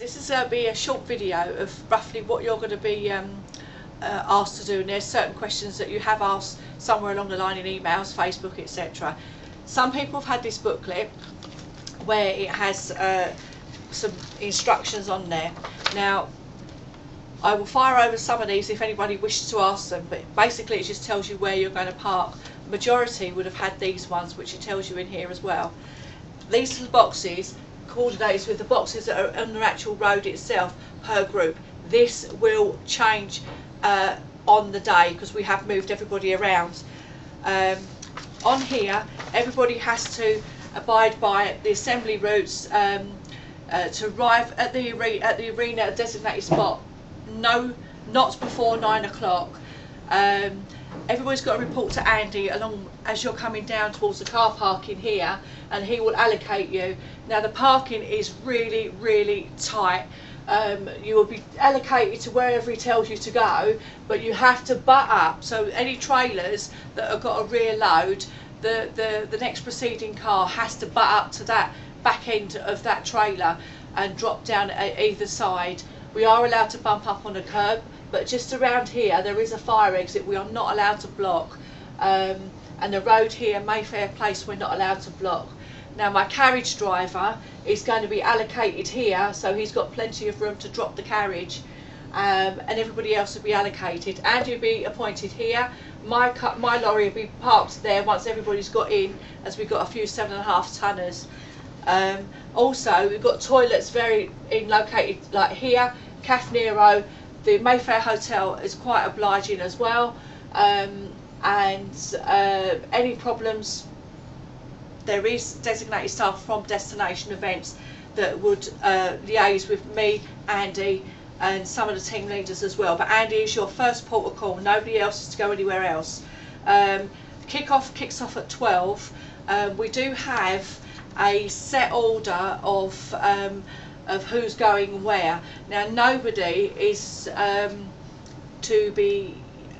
This is going to be a short video of roughly what you're going to be um, uh, asked to do and there's certain questions that you have asked somewhere along the line in emails, Facebook, etc. Some people have had this booklet where it has uh, some instructions on there. Now, I will fire over some of these if anybody wishes to ask them, but basically it just tells you where you're going to park. Majority would have had these ones, which it tells you in here as well. These little boxes coordinates with the boxes that are on the actual road itself per group. This will change uh, on the day because we have moved everybody around. Um, on here, everybody has to abide by the assembly routes um, uh, to arrive at the, at the arena designated spot. No, not before nine o'clock. Um, everybody's got to report to Andy along as you're coming down towards the car parking here and he will allocate you. Now the parking is really, really tight. Um, you will be allocated to wherever he tells you to go, but you have to butt up. So any trailers that have got a rear load, the, the, the next preceding car has to butt up to that back end of that trailer and drop down at either side. We are allowed to bump up on a curb, but just around here there is a fire exit we are not allowed to block. Um, and the road here, Mayfair Place, we're not allowed to block. Now my carriage driver is going to be allocated here, so he's got plenty of room to drop the carriage. Um, and everybody else will be allocated. and you'll be appointed here. My my lorry will be parked there once everybody's got in, as we've got a few seven and a half tonners. Um, also, we've got toilets very in located like here, Caffè Nero. The Mayfair Hotel is quite obliging as well. Um, and uh, any problems there is designated staff from destination events that would uh, liaise with me, Andy, and some of the team leaders as well. But Andy is your first port of call. Nobody else is to go anywhere else. Um, kick-off kicks off at 12. Um, we do have a set order of um, of who's going where. Now nobody is um, to be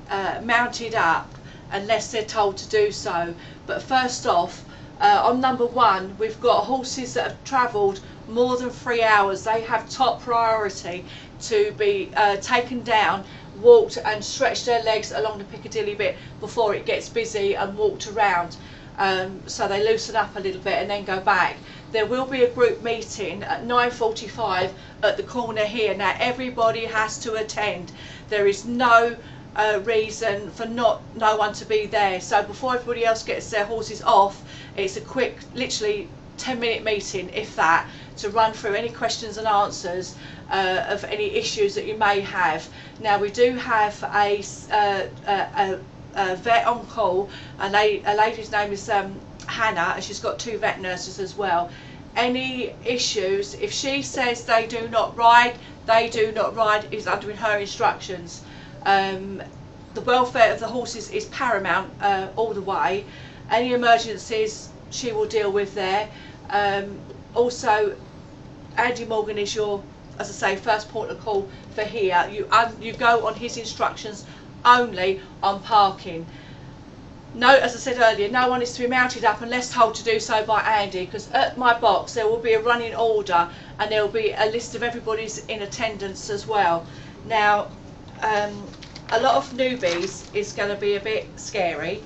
uh, mounted up unless they're told to do so. But first off, uh, on number one, we've got horses that have travelled more than three hours. They have top priority to be uh, taken down, walked and stretched their legs along the Piccadilly bit before it gets busy and walked around. Um, so they loosen up a little bit and then go back. There will be a group meeting at 9.45 at the corner here. Now everybody has to attend. There is no uh, reason for not no one to be there. So before everybody else gets their horses off, it's a quick, literally 10 minute meeting, if that, to run through any questions and answers uh, of any issues that you may have. Now we do have a, uh, a, a vet on call, and a, a lady's name is um, Hannah, and she's got two vet nurses as well. Any issues, if she says they do not ride, they do not ride, is under her instructions. Um, the welfare of the horses is paramount uh, all the way. Any emergencies she will deal with there. Um, also, Andy Morgan is your, as I say, first port of call for here. You you go on his instructions only on parking. No, as I said earlier, no one is to be mounted up unless told to do so by Andy because at my box there will be a running order and there will be a list of everybody's in attendance as well. Now, um, a lot of newbies is going to be a bit scary,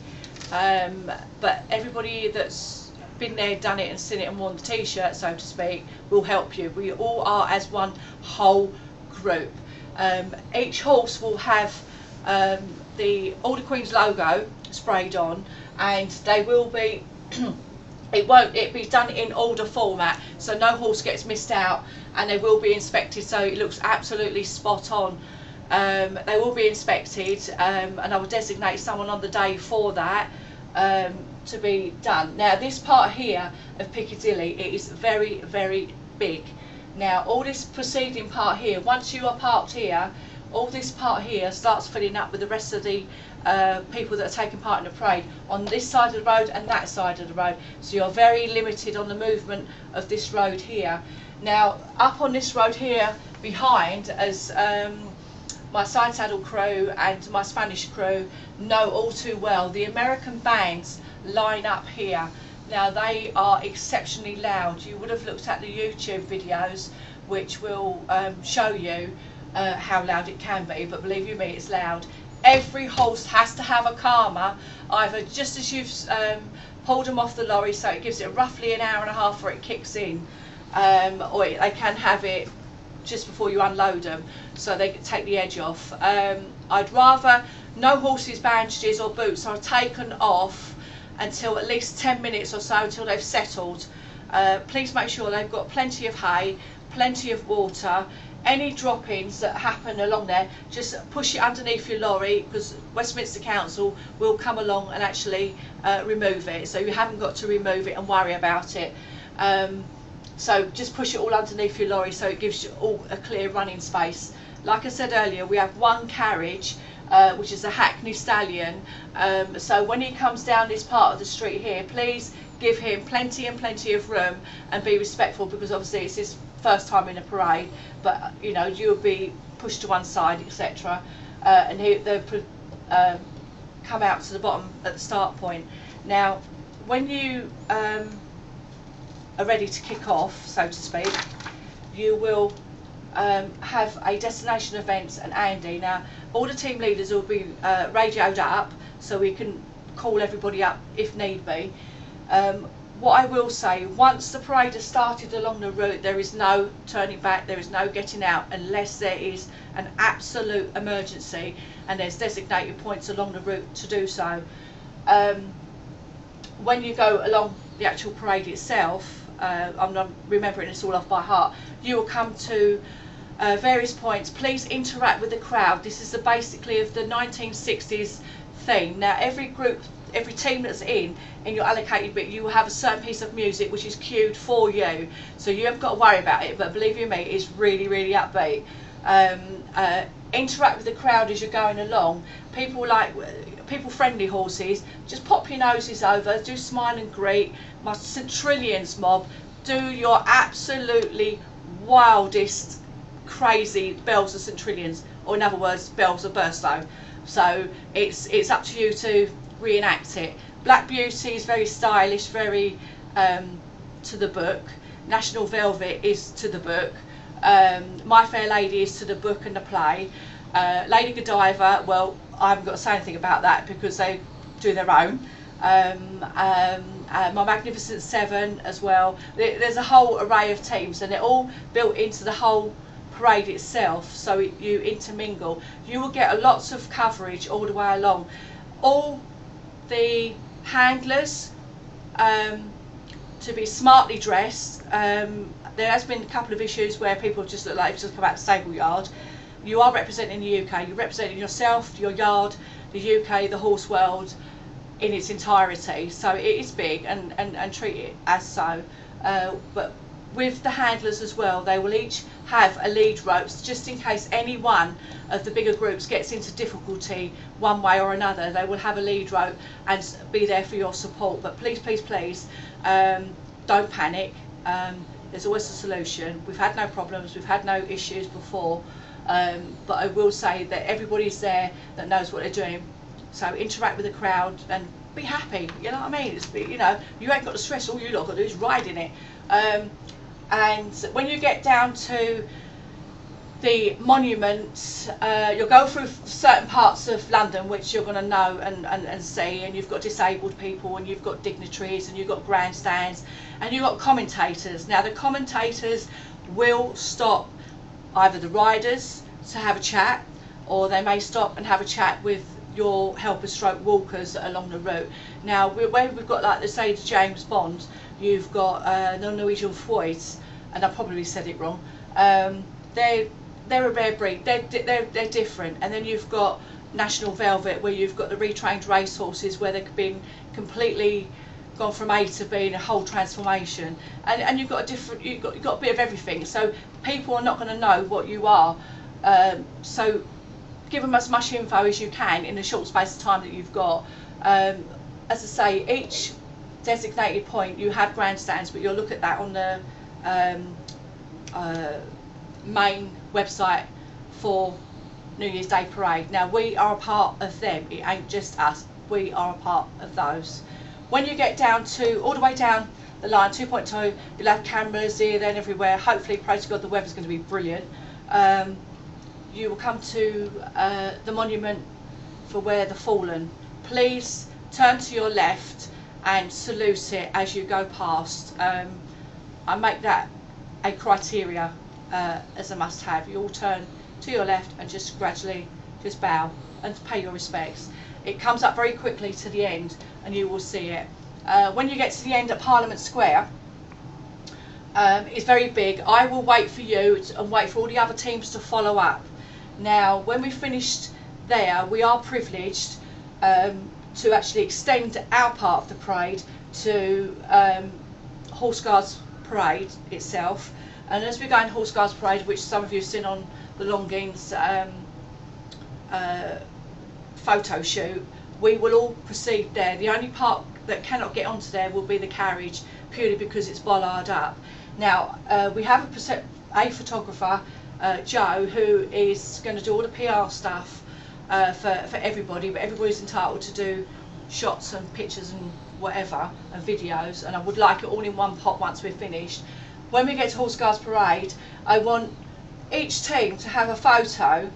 um, but everybody that's been there, done it and seen it and worn the t-shirt, so to speak, will help you. We all are as one whole group. Um, each horse will have um, the the Queen's logo sprayed on and they will be it won't it be done in order format so no horse gets missed out and they will be inspected so it looks absolutely spot on um, they will be inspected um, and I will designate someone on the day for that um, to be done. Now this part here of Piccadilly it is very very big. Now all this proceeding part here, once you are parked here, all this part here starts filling up with the rest of the uh, people that are taking part in the parade on this side of the road and that side of the road. So you're very limited on the movement of this road here. Now up on this road here behind as um, my side saddle crew and my Spanish crew know all too well. The American bands line up here. Now they are exceptionally loud. You would have looked at the YouTube videos which will um, show you uh, how loud it can be, but believe you me, it's loud. Every horse has to have a calmer, either just as you've um, pulled them off the lorry, so it gives it roughly an hour and a half before it kicks in, um, or they can have it just before you unload them, so they take the edge off. Um, I'd rather no horses, bandages or boots are taken off until at least 10 minutes or so until they've settled. Uh, please make sure they've got plenty of hay, plenty of water, any drop-ins that happen along there, just push it underneath your lorry because Westminster Council will come along and actually uh, remove it. So you haven't got to remove it and worry about it. Um, so just push it all underneath your lorry so it gives you all a clear running space. Like I said earlier, we have one carriage, uh, which is a Hackney Stallion. Um, so when he comes down this part of the street here, please give him plenty and plenty of room and be respectful because obviously it's his first time in a parade, but you know you'll be pushed to one side, etc. Uh, and he, they'll um, come out to the bottom at the start point. Now, when you um, are ready to kick off, so to speak, you will um, have a destination events and Andy. Now, all the team leaders will be uh, radioed up so we can call everybody up if need be. Um, what I will say, once the parade has started along the route, there is no turning back, there is no getting out unless there is an absolute emergency and there's designated points along the route to do so. Um, when you go along the actual parade itself, uh, I'm not remembering this all off by heart, you will come to uh, various points. Please interact with the crowd. This is the basically of the 1960s theme. Now every group every team that's in in your allocated bit, you have a certain piece of music which is cued for you. So you haven't got to worry about it. But believe you me, it's really, really upbeat. Um, uh, interact with the crowd as you're going along. People like people friendly horses. Just pop your noses over. Do smile and greet. My St Trinian's mob. Do your absolutely wildest, crazy belles of St Trinian's, or in other words, bells of Burstow. So it's it's up to you to reenact it. Black Beauty is very stylish, very um, to the book. National Velvet is to the book. Um, My Fair Lady is to the book and the play. Uh, Lady Godiva, well, I haven't got to say anything about that because they do their own. Um, um, uh, My Magnificent Seven as well. There's a whole array of teams and they're all built into the whole parade itself so you intermingle. You will get lots of coverage all the way along. All the handlers um, to be smartly dressed. Um, there has been a couple of issues where people just look like they've just come out of the stable yard. You are representing the UK. You're representing yourself, your yard, the UK, the horse world in its entirety. So it is big and, and, and treat it as so. Uh, but with the handlers as well, they will each have a lead rope just in case any one of the bigger groups gets into difficulty one way or another. They will have a lead rope and be there for your support. But please, please, please, um, don't panic. Um, there's always a solution. We've had no problems, we've had no issues before. Um, but I will say that everybody's there that knows what they're doing. So interact with the crowd and be happy. You know what I mean? It's, you know, you ain't got to stress. All you lot got to do is ride in it. Um, and when you get down to the monuments, uh, you'll go through certain parts of London which you're going to know and, and, and see, and you've got disabled people, and you've got dignitaries, and you've got grandstands, and you've got commentators. Now, the commentators will stop either the riders to have a chat, or they may stop and have a chat with your helper stroke walkers along the route. Now, where we've got like the say James Bond, You've got uh, the Norwegian Foyt, and I probably said it wrong. Um, they're they're a rare breed. They're, they're they're different. And then you've got National Velvet, where you've got the retrained racehorses, where they've been completely gone from A to B in a whole transformation. And and you've got a different. You've got you've got a bit of everything. So people are not going to know what you are. Um, so give them as much info as you can in the short space of time that you've got. Um, as I say, each designated point, you have grandstands, but you'll look at that on the um, uh, main website for New Year's Day Parade. Now, we are a part of them, it ain't just us, we are a part of those. When you get down to, all the way down the line 2.2. You'll have cameras here, then everywhere. Hopefully, pray to God, the weather's going to be brilliant. Um, you will come to uh, the monument for where the fallen. Please turn to your left and salute it as you go past. Um, I make that a criteria uh, as a must-have. You all turn to your left and just gradually just bow and pay your respects. It comes up very quickly to the end and you will see it. Uh, when you get to the end at Parliament Square, um, it's very big. I will wait for you and wait for all the other teams to follow up. Now, when we finished there, we are privileged um, to actually extend our part of the parade to um, Horse Guards Parade itself. And as we go in Horse Guards Parade, which some of you have seen on the Longines um, uh, photo shoot, we will all proceed there. The only part that cannot get onto there will be the carriage, purely because it's bollard up. Now, uh, we have a, a photographer, uh, Joe, who is going to do all the PR stuff uh, for, for everybody, but everybody's entitled to do shots and pictures and whatever, and videos, and I would like it all in one pot once we're finished. When we get to Horse Guards Parade, I want each team to have a photo,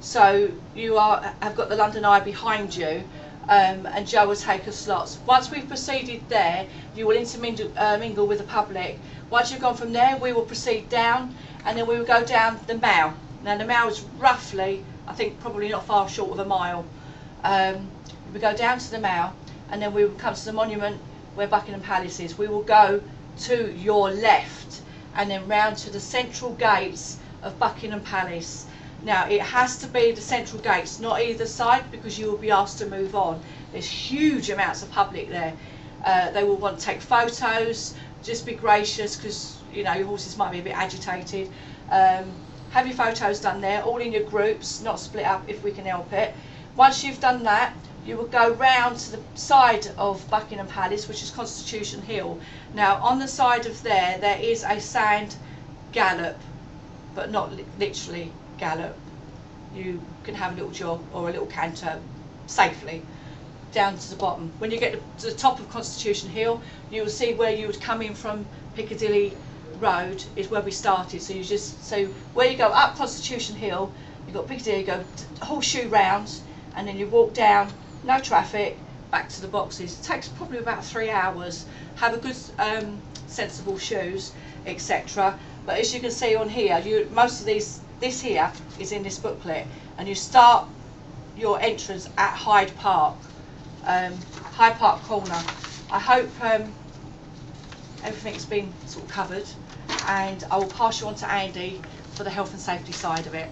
so you are have got the London Eye behind you, um, and Joe will take us slots. Once we've proceeded there, you will intermingle uh, mingle with the public. Once you've gone from there, we will proceed down, and then we will go down the Mall. Now the Mall is roughly, I think probably not far short of a mile. Um, we go down to the Mall, and then we come to the monument where Buckingham Palace is. We will go to your left, and then round to the central gates of Buckingham Palace. Now it has to be the central gates, not either side, because you will be asked to move on. There's huge amounts of public there. Uh, they will want to take photos. Just be gracious, because you know your horses might be a bit agitated. Um, have your photos done there, all in your groups, not split up if we can help it. Once you've done that, you will go round to the side of Buckingham Palace, which is Constitution Hill. Now, on the side of there, there is a sand gallop, but not li literally gallop. You can have a little jog or a little canter safely down to the bottom. When you get to the top of Constitution Hill, you will see where you would come in from Piccadilly Road is where we started. So you just so where you go up Constitution Hill, you've got Piccadilly, you go horseshoe round, and then you walk down, no traffic, back to the boxes. It takes probably about three hours. Have a good, um, sensible shoes, etc. But as you can see on here, you most of these this here is in this booklet and you start your entrance at Hyde Park, um, Hyde Park Corner. I hope um, everything's been sort of covered and I will pass you on to Andy for the health and safety side of it.